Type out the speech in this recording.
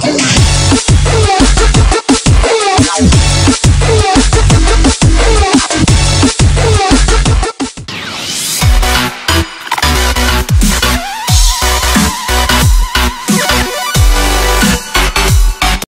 Booty.